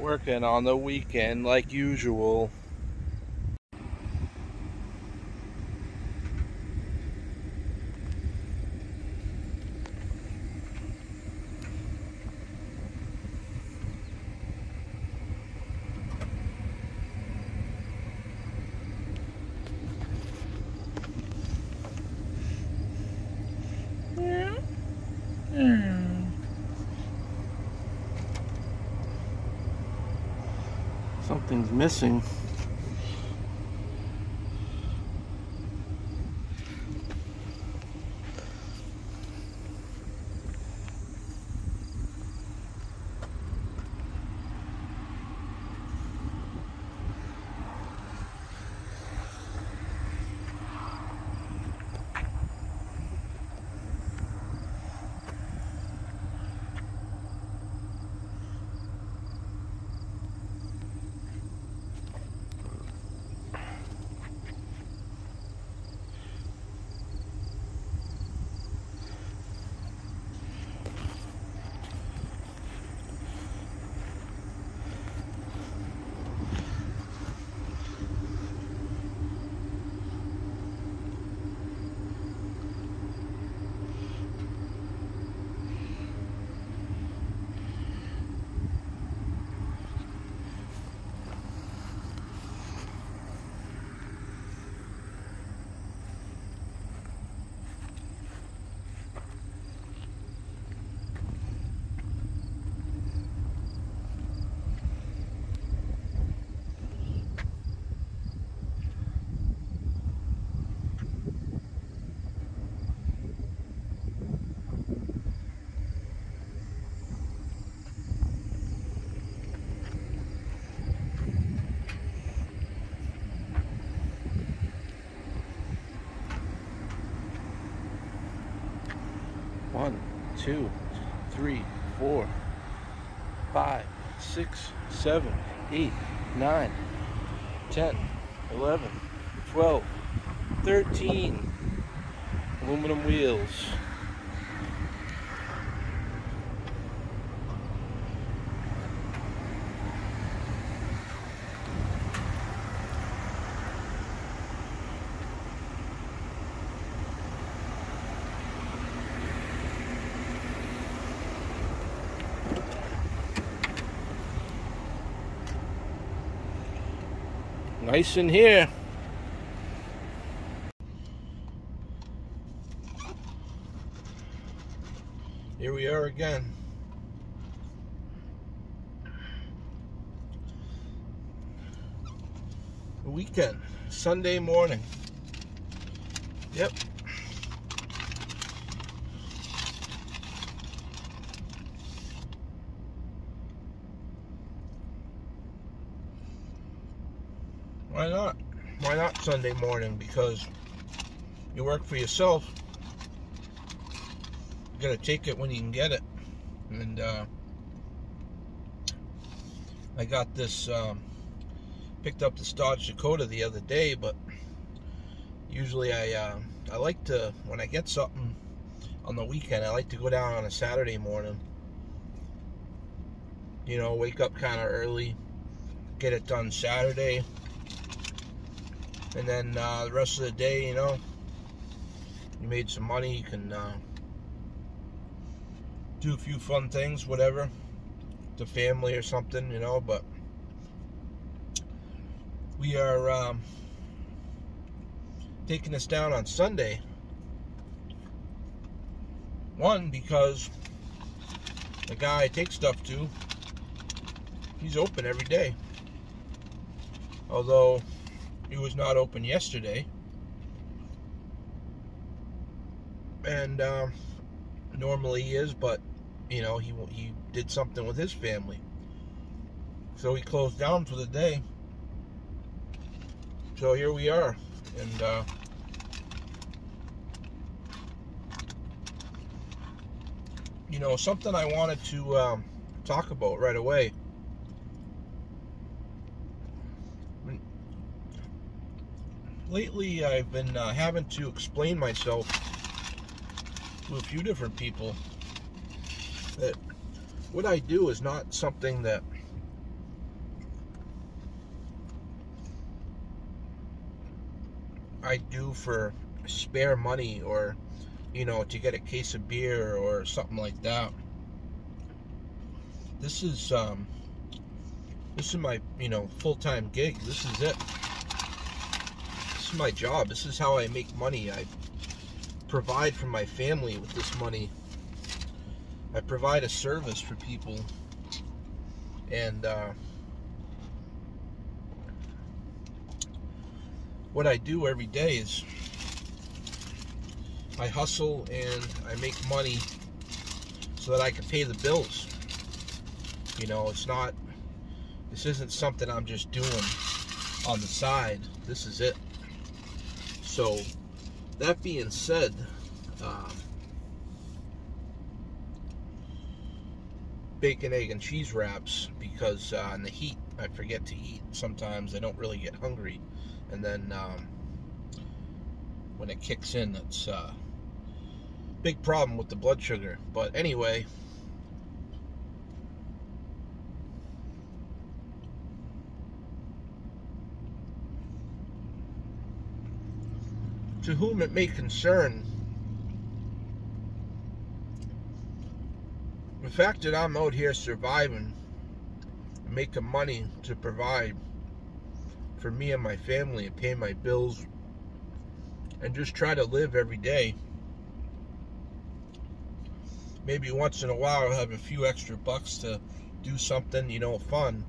Working on the weekend like usual. Missing. One, two, three, four, five, six, seven, eight, nine, ten, eleven, twelve, thirteen aluminum wheels. Nice in here. Here we are again. The weekend, Sunday morning. Yep. Why not? Why not Sunday morning? Because you work for yourself. You gotta take it when you can get it. And uh, I got this, um, picked up this Dodge Dakota the other day, but usually I, uh, I like to, when I get something on the weekend, I like to go down on a Saturday morning. You know, wake up kind of early, get it done Saturday and then uh, the rest of the day, you know, you made some money, you can uh, do a few fun things, whatever, to family or something, you know, but we are um, taking this down on Sunday. One, because the guy I take stuff to, he's open every day. Although he was not open yesterday. And um, normally he is, but you know he he did something with his family, so he closed down for the day. So here we are, and uh, you know something I wanted to um, talk about right away lately I've been uh, having to explain myself to a few different people that what I do is not something that I do for spare money or you know to get a case of beer or something like that. This is um this is my you know full-time gig. This is it. This is my job. This is how I make money. I provide for my family with this money. I provide a service for people. And, uh, what I do every day is I hustle and I make money so that I can pay the bills. You know, it's not, this isn't something I'm just doing on the side. This is it. So, that being said, um, bacon, egg, and cheese wraps because uh, in the heat I forget to eat. Sometimes I don't really get hungry and then um, when it kicks in, that's a uh, big problem with the blood sugar. But anyway, to whom it may concern, the fact that I'm out here surviving, making money to provide for me and my family and pay my bills and just try to live every day. Maybe once in a while I'll have a few extra bucks to do something, you know, fun.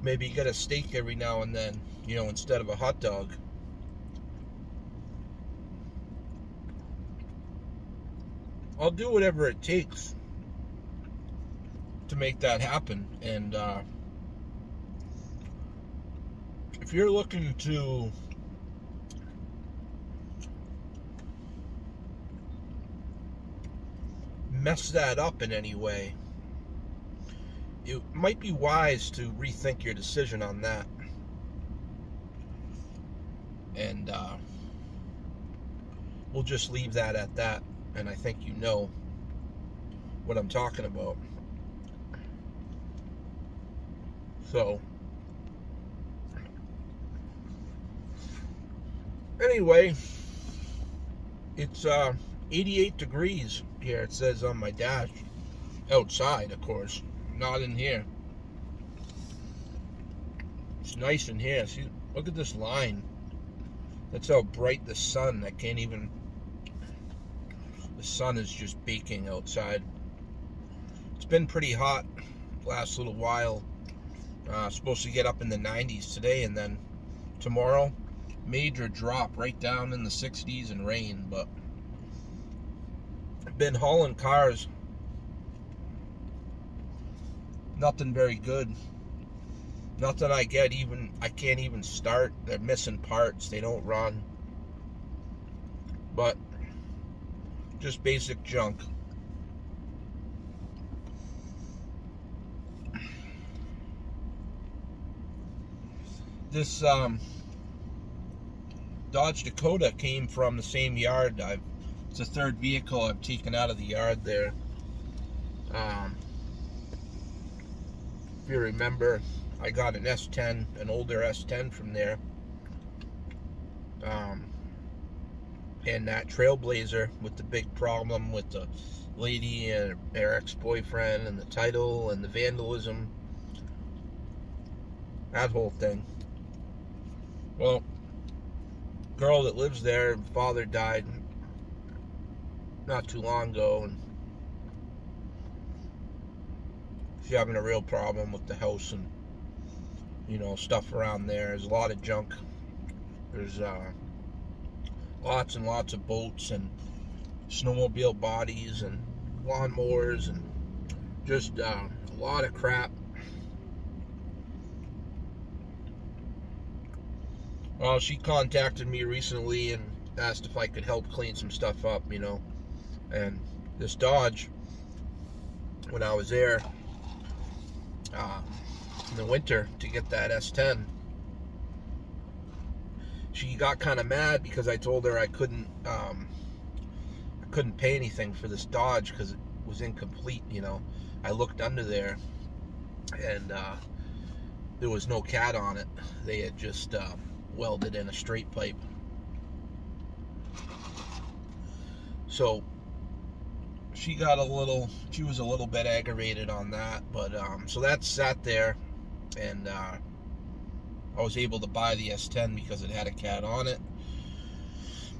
Maybe get a steak every now and then, you know, instead of a hot dog. I'll do whatever it takes to make that happen. And, uh, if you're looking to mess that up in any way, it might be wise to rethink your decision on that. And uh, we'll just leave that at that. And I think you know what I'm talking about. So. anyway, it's uh, 88 degrees here, it says on my dash. Outside, of course, not in here. It's nice in here. See, look at this line. That's how bright the sun, I can't even, the sun is just baking outside. It's been pretty hot last little while. Uh, supposed to get up in the 90s today and then tomorrow major drop right down in the 60s and rain, but I've been hauling cars. Nothing very good. Nothing I get even, I can't even start. They're missing parts. They don't run. But just basic junk. This, um, Dodge Dakota came from the same yard. I've, it's the third vehicle I've taken out of the yard there. Um, if you remember, I got an S10, an older S10 from there. Um, and that Trailblazer with the big problem with the lady and her ex-boyfriend and the title and the vandalism. That whole thing. Well, girl that lives there, father died not too long ago, and she's having a real problem with the house and you know stuff around there. There's a lot of junk. There's uh, lots and lots of boats and snowmobile bodies and lawnmowers and just uh, a lot of crap Well, she contacted me recently and asked if I could help clean some stuff up, you know. And this Dodge, when I was there uh, in the winter to get that S10, she got kind of mad because I told her I couldn't, um, I couldn't pay anything for this Dodge because it was incomplete. You know, I looked under there, and uh, there was no cat on it. They had just uh, welded in a straight pipe. So she got a little, she was a little bit aggravated on that, but um, so that sat there, and uh, I was able to buy the S10 because it had a cat on it.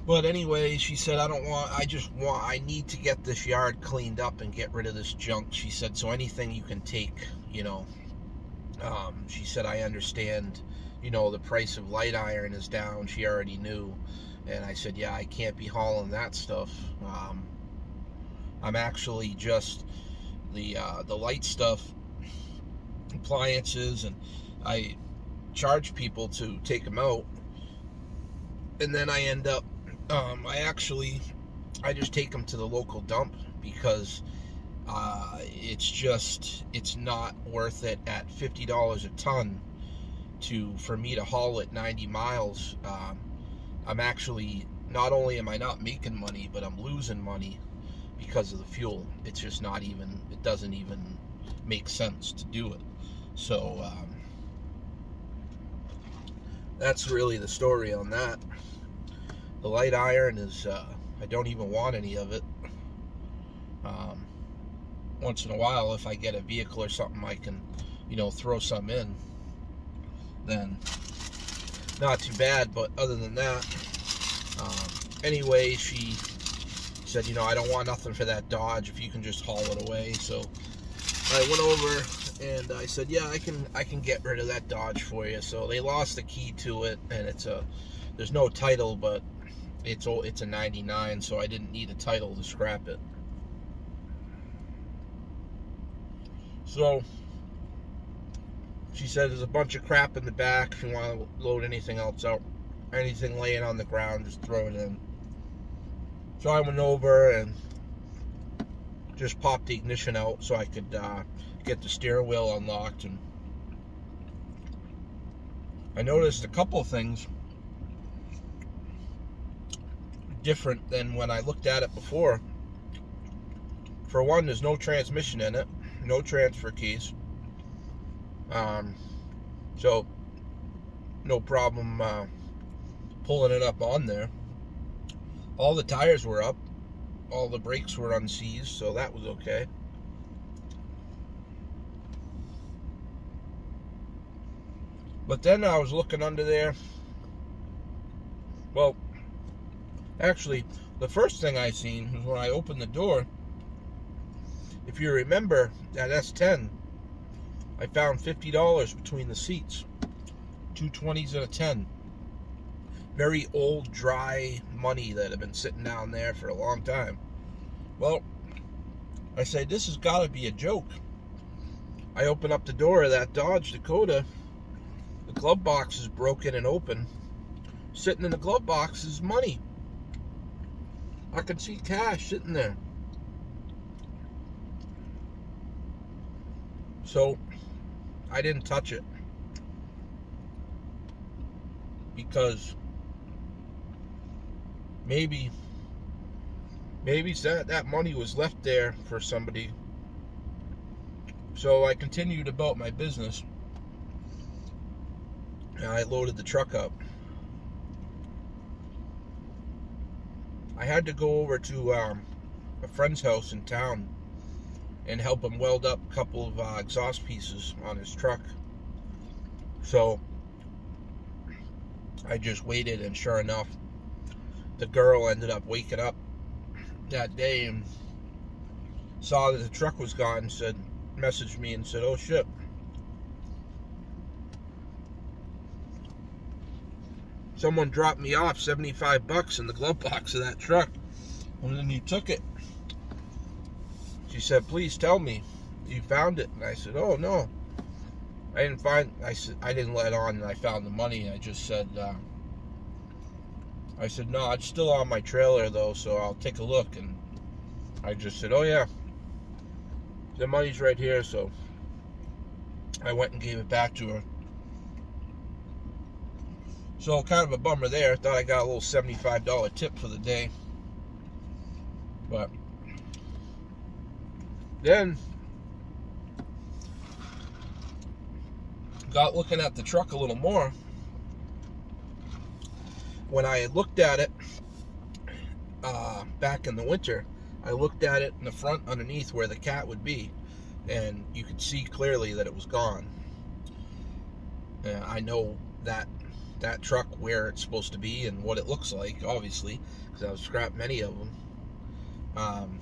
But anyway, she said, I don't want, I just want, I need to get this yard cleaned up and get rid of this junk. She said, so anything you can take, you know. Um, she said, I understand, you know, the price of light iron is down. She already knew. And I said, yeah, I can't be hauling that stuff. Um, I'm actually just the uh, the light stuff, appliances, and I charge people to take them out, and then I end up, um, I actually, I just take them to the local dump because uh, it's just, it's not worth it at fifty dollars a ton to for me to haul it 90 miles. Um, I'm actually not only am I not making money, but I'm losing money because of the fuel. It's just not even, it doesn't even make sense to do it. So, um, that's really the story on that. The light iron is, uh, I don't even want any of it. Um, once in a while, if I get a vehicle or something, I can, you know, throw some in. Then, not too bad. But other than that, um, anyway, she said, you know, I don't want nothing for that Dodge. If you can just haul it away. So I went over and I said, yeah, I can I can get rid of that Dodge for you. So they lost the key to it, and it's a there's no title, but it's all it's a 99, so I didn't need a title to scrap it. So she said there's a bunch of crap in the back. If you want to load anything else out, anything laying on the ground, just throw it in. So I went over and just popped the ignition out so I could uh, get the steering wheel unlocked and I noticed a couple of things different than when I looked at it before. For one, there's no transmission in it, no transfer case. Um, so, no problem uh, pulling it up on there. All the tires were up, all the brakes were unseized, so that was okay. But then I was looking under there. Well, actually, the first thing I seen was when I opened the door. If you remember that S10, I found $50 between the seats. Two 20s and a 10. Very old, dry money that had been sitting down there for a long time. Well, I say, this has got to be a joke. I open up the door of that Dodge Dakota glove box is broken and open. Sitting in the glove box is money. I can see cash sitting there. So I didn't touch it because maybe maybe that that money was left there for somebody. So I continued about my business and I loaded the truck up. I had to go over to um, a friend's house in town and help him weld up a couple of uh, exhaust pieces on his truck. So I just waited, and sure enough, the girl ended up waking up that day and saw that the truck was gone. and Said, messaged me and said, "Oh shit." Someone dropped me off 75 bucks in the glove box of that truck. And then you took it. She said please tell me you found it. And i said oh no. I didn't find i said i didn't let on that i found the money. I just said uh, i said no it's still on my trailer though so i'll take a look. And i just said oh yeah. The money's right here. So i went and gave it back to her so kind of a bummer there. Thought I got a little $75 tip for the day. But then got looking at the truck a little more. when I looked at it uh, back in the winter, I looked at it in the front underneath where the cat would be, and you could see clearly that it was gone. Uh, I know that that truck where it's supposed to be and what it looks like, obviously, because I've scrapped many of them. Um,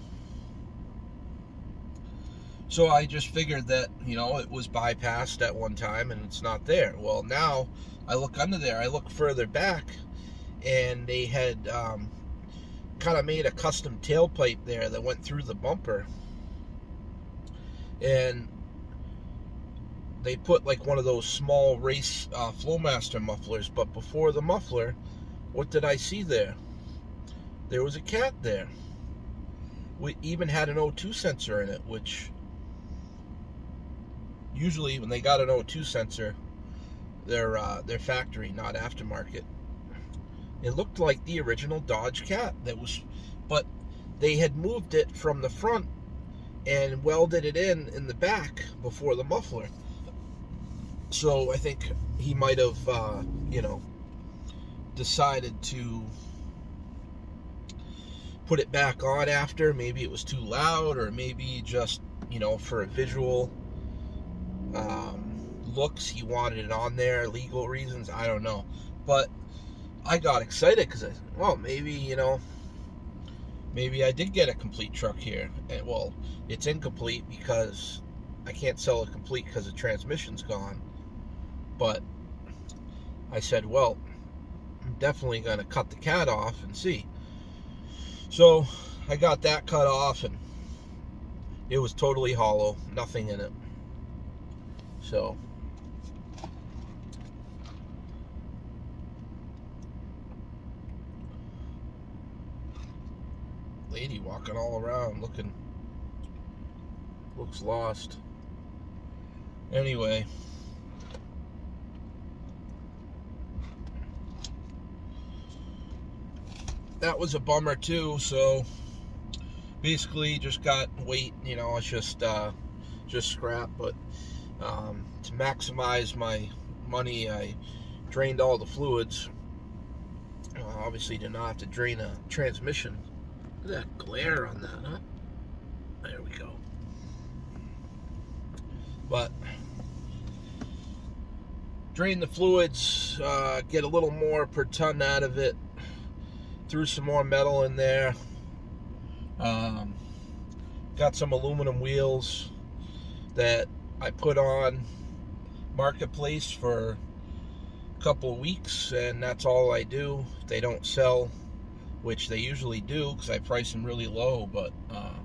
so I just figured that, you know, it was bypassed at one time and it's not there. Well, now I look under there, I look further back, and they had um, kind of made a custom tailpipe there that went through the bumper. And they put like one of those small race uh, Flowmaster mufflers, but before the muffler, what did I see there? There was a cat there. We even had an O2 sensor in it, which usually when they got an O2 sensor, they're uh, they're factory, not aftermarket. It looked like the original Dodge Cat that was, but they had moved it from the front and welded it in in the back before the muffler. So I think he might have, uh, you know, decided to put it back on after. Maybe it was too loud, or maybe just, you know, for a visual um, looks, he wanted it on there, legal reasons. I don't know. But I got excited because I said, well, maybe, you know, maybe I did get a complete truck here. And, well, it's incomplete because I can't sell it complete because the transmission's gone. But I said, well, I'm definitely going to cut the cat off and see. So I got that cut off and it was totally hollow, nothing in it. So lady walking all around looking looks lost. Anyway, that was a bummer too. So basically, just got weight. You know, it's just uh, just scrap. But um, to maximize my money, I drained all the fluids. Uh, obviously, did not have to drain a transmission. Look at that glare on that, huh? There we go. But drain the fluids, uh, get a little more per ton out of it, threw some more metal in there. Um, got some aluminum wheels that I put on marketplace for a couple of weeks, and that's all I do. They don't sell, which they usually do, because I price them really low. But uh,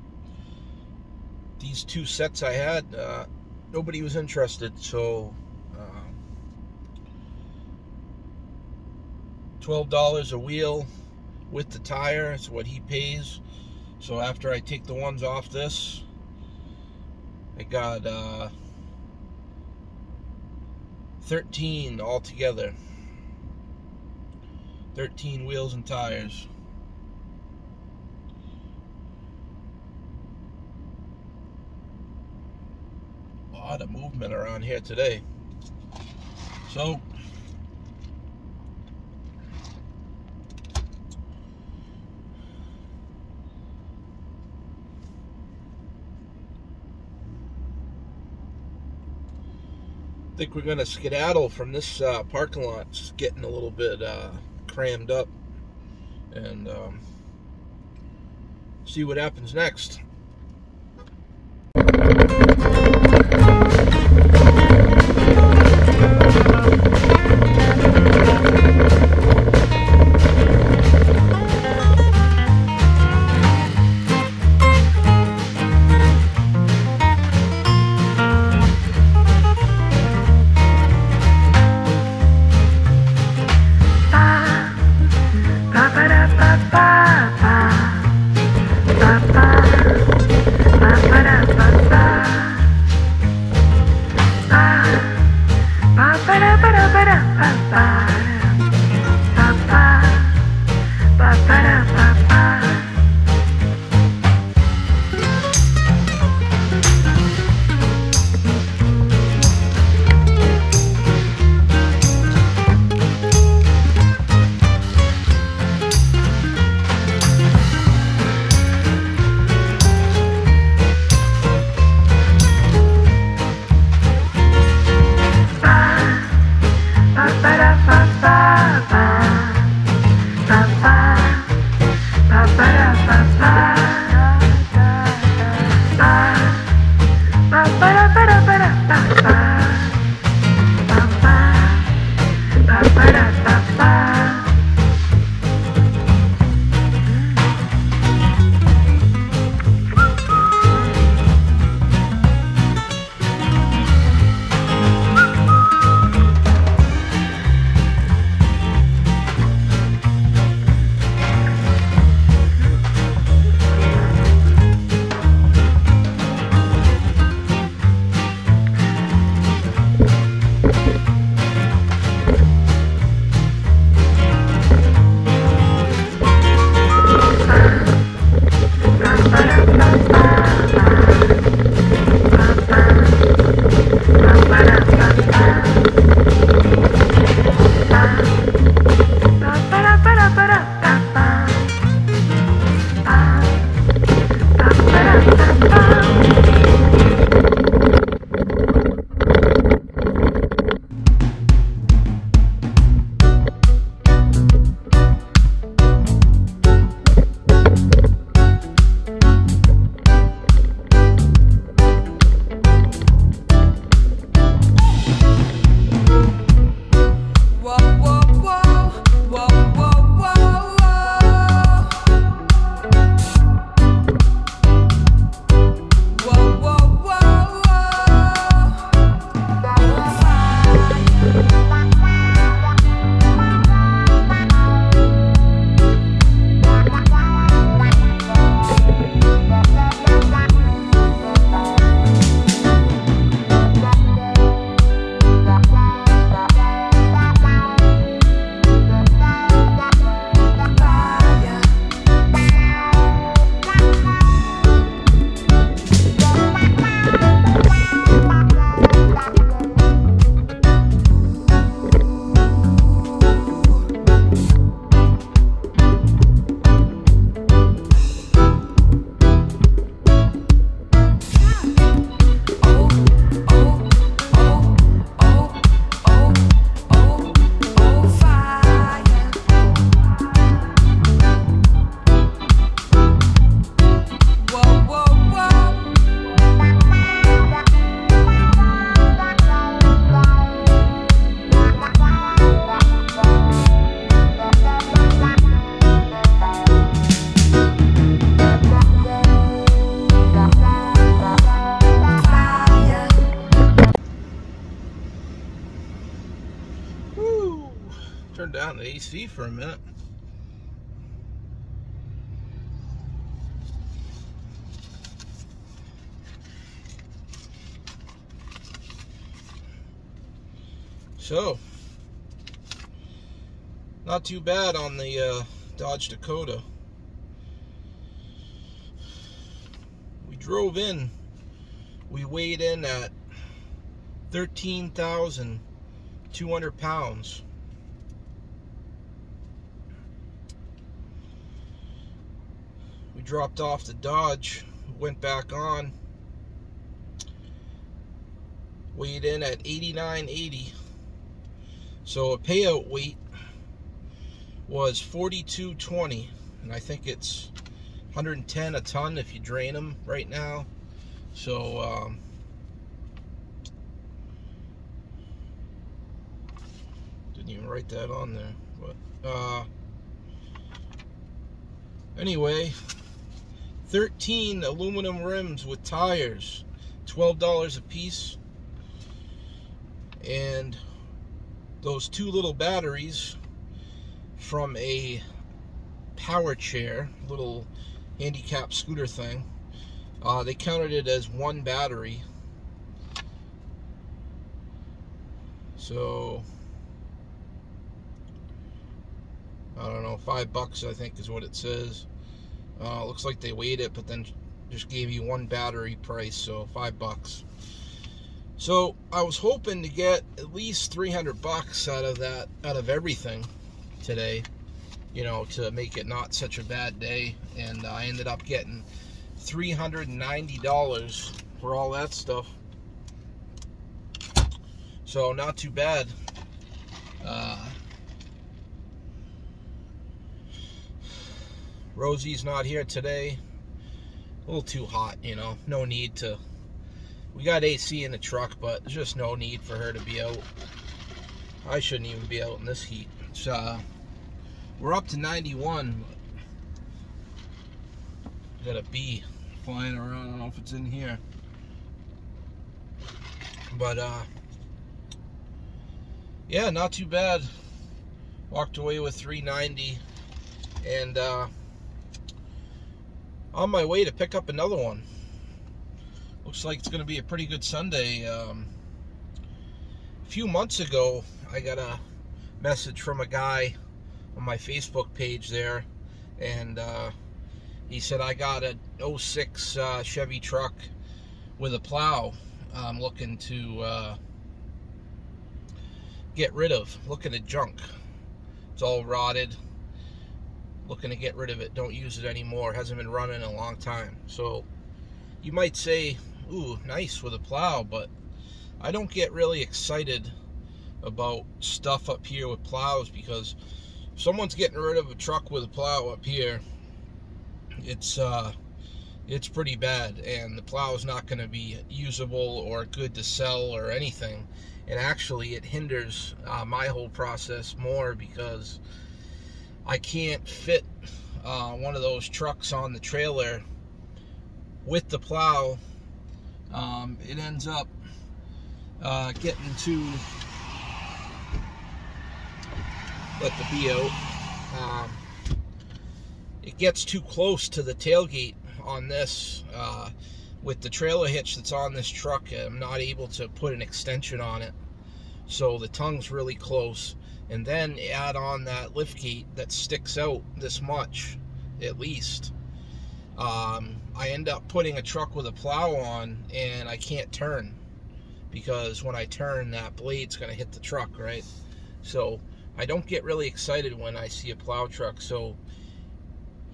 these two sets I had, uh, nobody was interested, so. Uh, $12 a wheel with the tire. It's what he pays. So after I take the ones off this, I got uh, 13 altogether. 13 wheels and tires. A lot of movement around here today. So think we're going to skedaddle from this uh, parking lot. It's getting a little bit uh, crammed up. And um, see what happens next. AC for a minute. So, not too bad on the uh, Dodge Dakota. We drove in, we weighed in at 13,200 pounds. Dropped off the Dodge, went back on, weighed in at 89.80. So a payout weight was 42.20, and I think it's 110 a ton if you drain them right now. So um, didn't even write that on there, but uh, anyway, 13 aluminum rims with tires, $12 a piece. And those two little batteries from a power chair, little handicap scooter thing. Uh, they counted it as one battery. So, I don't know, five bucks I think is what it says. Uh, looks like they weighed it, but then just gave you one battery price, so five bucks. So I was hoping to get at least 300 bucks out of that, out of everything today, you know, to make it not such a bad day. And I ended up getting $390 for all that stuff. So not too bad. Uh, Rosie's not here today. A little too hot, you know. No need to. We got AC in the truck, but there's just no need for her to be out. I shouldn't even be out in this heat. So uh, we're up to 91. Got a bee flying around. I don't know if it's in here. But uh yeah, not too bad. Walked away with 390 and uh on my way to pick up another one. Looks like it's going to be a pretty good Sunday. Um, a few months ago, I got a message from a guy on my Facebook page there, and uh, he said I got a 06 uh, Chevy truck with a plow. I'm looking to uh, get rid of, looking at junk. It's all rotted. Looking to get rid of it. Don't use it anymore. Hasn't been running in a long time. So you might say, ooh, nice with a plow, but I don't get really excited about stuff up here with plows because if someone's getting rid of a truck with a plow up here it's uh, it's pretty bad, and the plow is not going to be usable or good to sell or anything. And actually, it hinders uh, my whole process more because I can't fit uh, one of those trucks on the trailer with the plow. Um, it ends up uh, getting to let the bee out. Um, it gets too close to the tailgate on this uh, with the trailer hitch that's on this truck I'm not able to put an extension on it so the tongue's really close and then add on that lift gate that sticks out this much at least. Um, I end up putting a truck with a plow on and I can't turn because when I turn that blade's gonna hit the truck right? So I don't get really excited when I see a plow truck so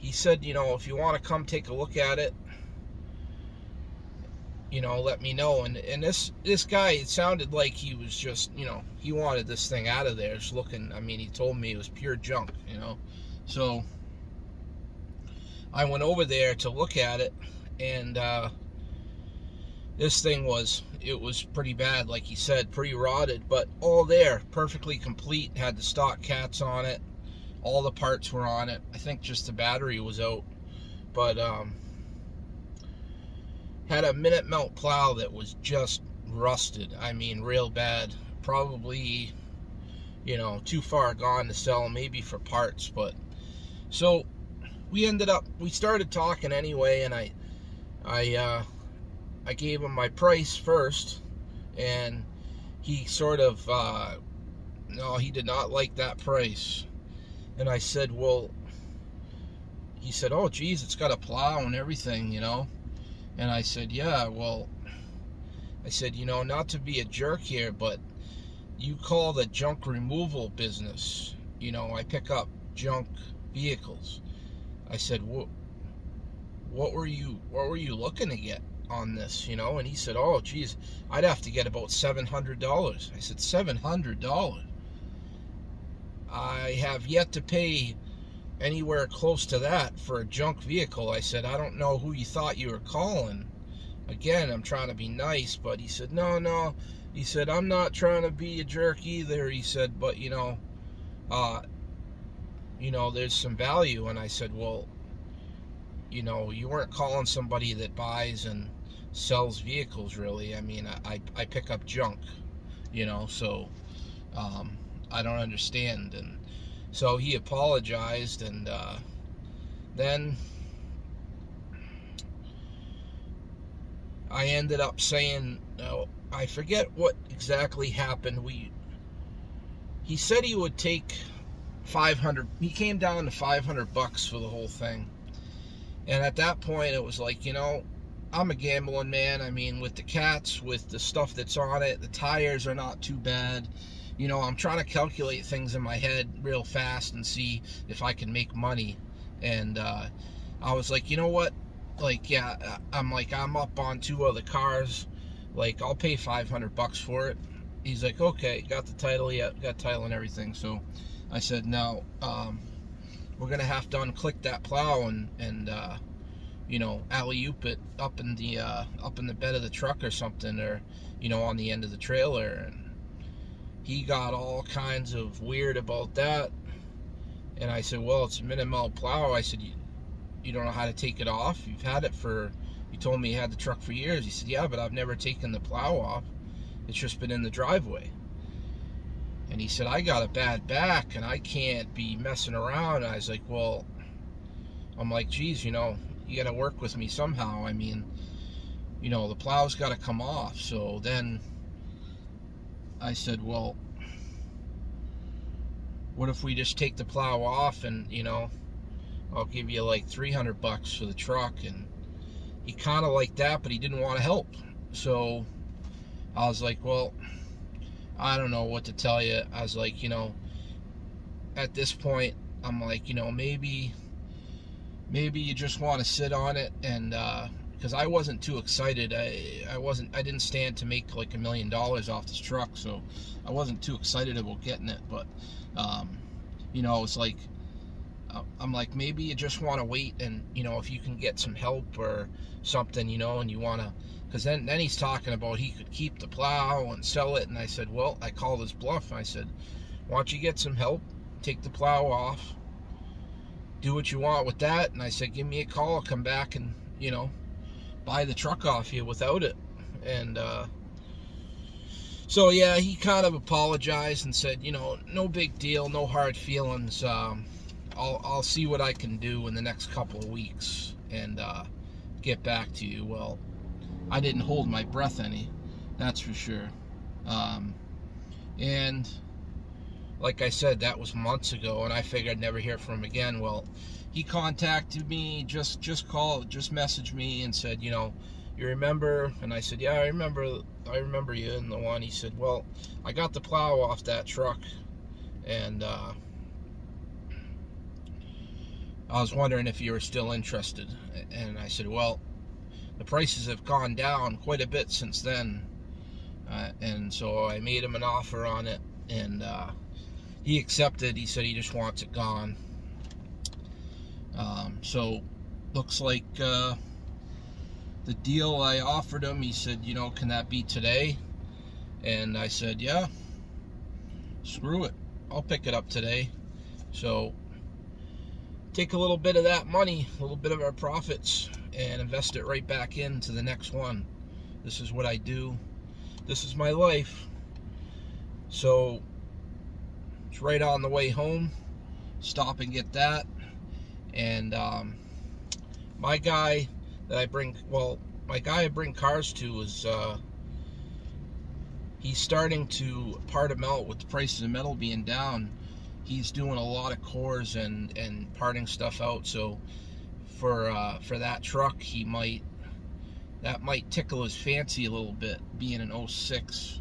he said, you know, if you want to come take a look at it, you know, let me know. And and this this guy, it sounded like he was just, you know, he wanted this thing out of there. It's looking. I mean, he told me it was pure junk, you know. So I went over there to look at it, and uh, this thing was it was pretty bad, like he said, pretty rotted, but all there, perfectly complete. Had the stock cats on it all the parts were on it. I think just the battery was out. But um, had a Minute Mount plow that was just rusted. I mean, real bad. Probably, you know, too far gone to sell, maybe for parts. But so we ended up, we started talking anyway, and I, I, uh, I gave him my price first, and he sort of, uh, no, he did not like that price. And I said, well, he said, oh, geez, it's got a plow and everything, you know. And I said, yeah, well, I said, you know, not to be a jerk here, but you call the junk removal business, you know, I pick up junk vehicles. I said, what, what were you, what were you looking to get on this, you know? And he said, oh, geez, I'd have to get about $700. I said, $700? I have yet to pay anywhere close to that for a junk vehicle. I said, I don't know who you thought you were calling. Again, I'm trying to be nice, but he said, no, no. He said, I'm not trying to be a jerk either. He said, but you know, uh, you know, there's some value. And I said, well, you know, you weren't calling somebody that buys and sells vehicles, really. I mean, I, I pick up junk, you know, so, um, I don't understand. And so he apologized, and uh, then I ended up saying, uh, I forget what exactly happened. We he said he would take 500 he came down to 500 bucks for the whole thing. And at that point it was like you know i'm a gambling man. I mean with the cats with the stuff that's on it the tires are not too bad you know, I'm trying to calculate things in my head real fast and see if I can make money. And uh, I was like, you know what? Like, yeah, uh, I'm like, I'm up on two other cars. Like, I'll pay 500 bucks for it. He's like, okay, got the title, yeah, got title and everything. So I said, no. Um, we're gonna have to unclick that plow and and uh, you know alley oop it up in the uh, up in the bed of the truck or something, or you know on the end of the trailer. And he got all kinds of weird about that. And I said, well, it's a Minute Mount plow. I said, you, you don't know how to take it off. You've had it for. You told me you had the truck for years. He said, yeah, but I've never taken the plow off. It's just been in the driveway. And he said, I got a bad back and I can't be messing around. I was like, well, I'm like, geez, you know, you got to work with me somehow. I mean, you know, the plow's got to come off. So then I said, well, what if we just take the plow off and, you know, I'll give you like 300 bucks for the truck. And he kind of liked that, but he didn't want to help. So I was like, well, I don't know what to tell you. I was like, you know, at this point, I'm like, you know, maybe, maybe you just want to sit on it and, uh, because I wasn't too excited. I, I wasn't, I didn't stand to make like a million dollars off this truck, so I wasn't too excited about getting it. But, um, you know, it's like, uh, I'm like, maybe you just want to wait and, you know, if you can get some help or something, you know, and you want to, because then, then he's talking about he could keep the plow and sell it. And I said, well, I called his bluff. I said, why don't you get some help? Take the plow off. Do what you want with that. And I said, give me a call. I'll come back and, you know, buy the truck off you without it. And, uh, so yeah, he kind of apologized and said, you know, no big deal, no hard feelings. Um, I'll, I'll see what I can do in the next couple of weeks and uh, get back to you. Well, I didn't hold my breath any, that's for sure. Um, and like I said, that was months ago, and I figured I'd never hear from him again. Well, he contacted me, just just called, just messaged me, and said, you know, you remember? And I said, yeah, I remember. I remember you. And the one he said, well, I got the plow off that truck, and uh, I was wondering if you were still interested. And I said, well, the prices have gone down quite a bit since then. Uh, and so I made him an offer on it, and uh, he accepted. He said he just wants it gone. Um, so looks like uh, the deal I offered him. He said, you know, can that be today? And I said, yeah. Screw it. I'll pick it up today. So take a little bit of that money, a little bit of our profits, and invest it right back into the next one. This is what I do. This is my life. So it's right on the way home. Stop and get that. And um, my guy that I bring, well, my guy I bring cars to is, uh, he's starting to part them out with the prices of metal being down. He's doing a lot of cores and, and parting stuff out. So for uh, for that truck, he might that might tickle his fancy a little bit, being an 06.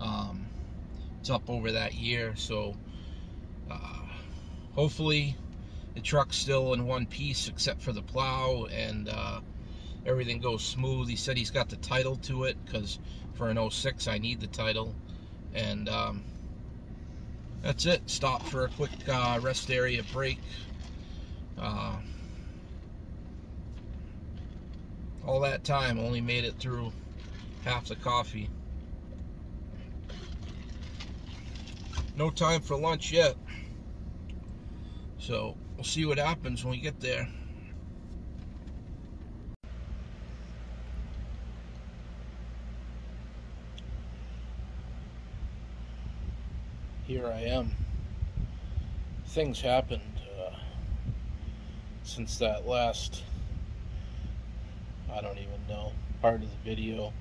Um, it's up over that year, so uh, hopefully the truck's still in one piece except for the plow and uh, everything goes smooth. He said he's got the title to it because for an 06 I need the title and um, that's it. Stop for a quick uh, rest area break. Uh, all that time only made it through half the coffee. No time for lunch yet. So we'll see what happens when we get there. Here I am. Things happened uh, since that last I don't even know, part of the video.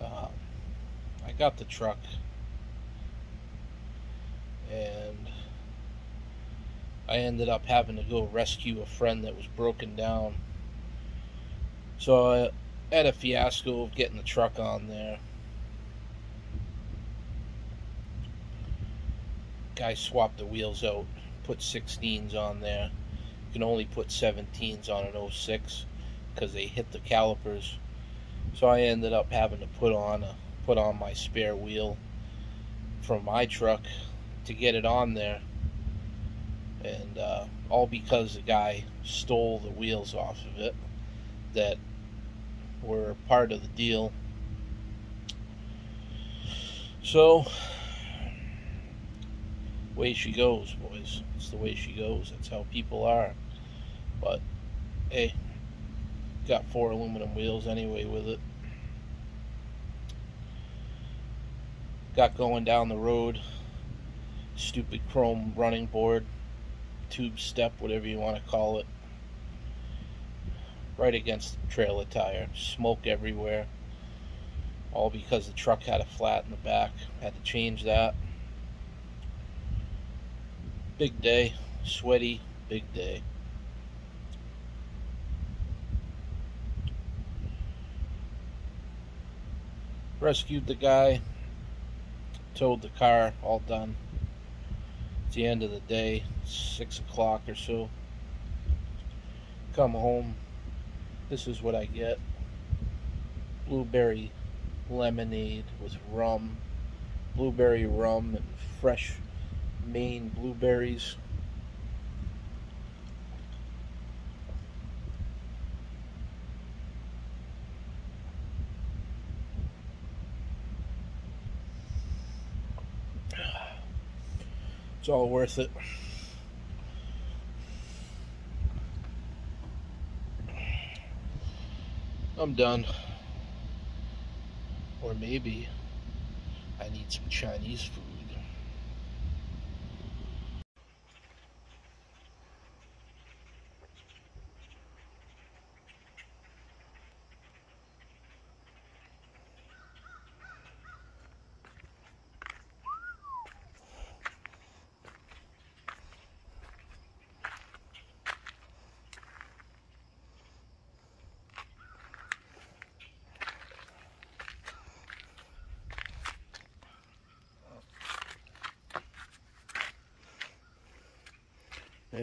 Um, I got the truck and I ended up having to go rescue a friend that was broken down. So I had a fiasco of getting the truck on there. Guy swapped the wheels out, put 16s on there. You can only put 17s on an 06 because they hit the calipers. So I ended up having to put on a put on my spare wheel from my truck to get it on there. And uh, all because the guy stole the wheels off of it that were part of the deal. So, way she goes, boys. It's the way she goes. That's how people are. But, hey, got four aluminum wheels anyway with it. Got going down the road. Stupid chrome running board. Tube step, whatever you want to call it. Right against the trailer tire. Smoke everywhere. All because the truck had a flat in the back. Had to change that. Big day. Sweaty. Big day. rescued the guy, towed the car, all done. The end of the day, six o'clock or so. Come home. This is what I get blueberry lemonade with rum, blueberry rum, and fresh Maine blueberries. It's all worth it. I'm done. Or maybe I need some Chinese food.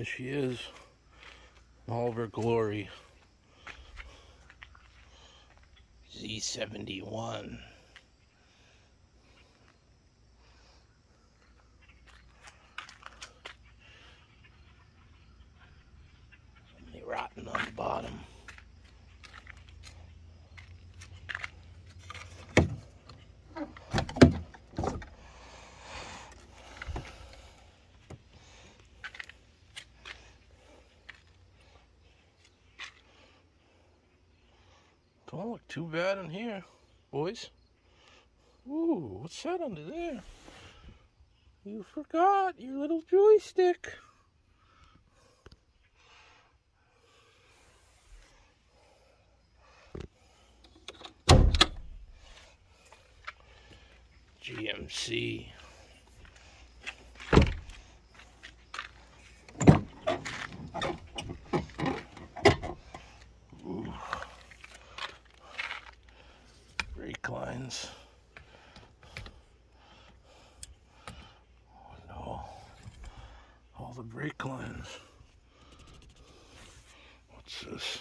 As she is all of her glory. Z71. rotten on the bottom. Don't look too bad in here, boys. Ooh, what's that under there? You forgot your little joystick. GMC. Ooh. Brake lines. Oh no. All the brake lines. What's this?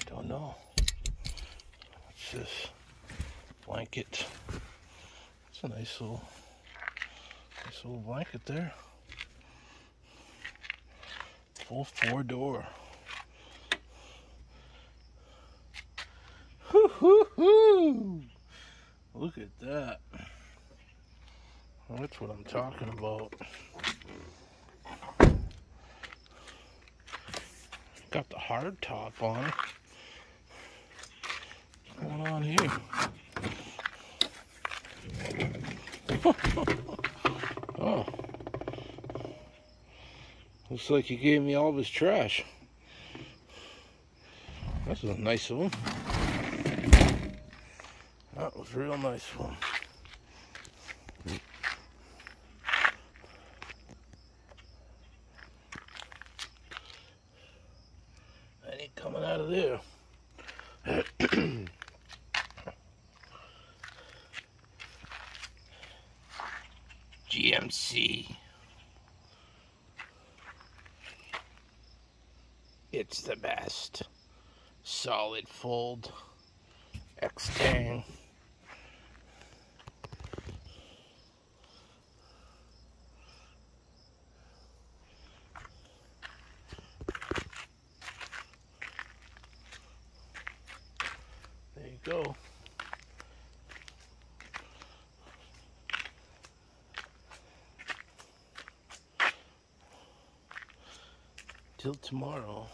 I don't know. What's this? blanket. It's a nice little, nice little blanket there. Full four door. Hoo hoo hoo! Look at that. That's what I'm talking about. Got the hard top on. What's going on here? oh. Looks like he gave me all of his trash. That's a nice one. That was real nice one. Fold X10. There you go. Till tomorrow.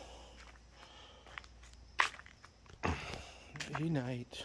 Good night.